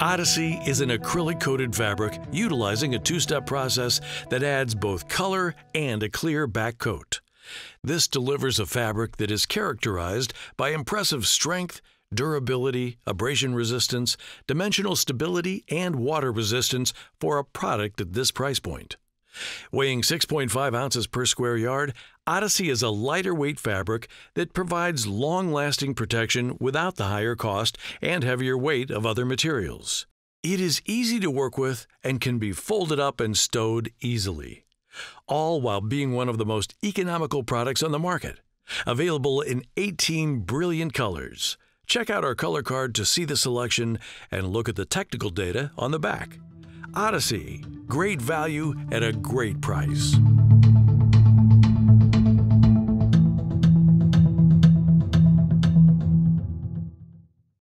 Odyssey is an acrylic coated fabric utilizing a two step process that adds both color and a clear back coat. This delivers a fabric that is characterized by impressive strength, durability, abrasion resistance, dimensional stability, and water resistance for a product at this price point. Weighing 6.5 ounces per square yard, Odyssey is a lighter weight fabric that provides long lasting protection without the higher cost and heavier weight of other materials. It is easy to work with and can be folded up and stowed easily, all while being one of the most economical products on the market. Available in 18 brilliant colors. Check out our color card to see the selection and look at the technical data on the back. Odyssey, great value at a great price.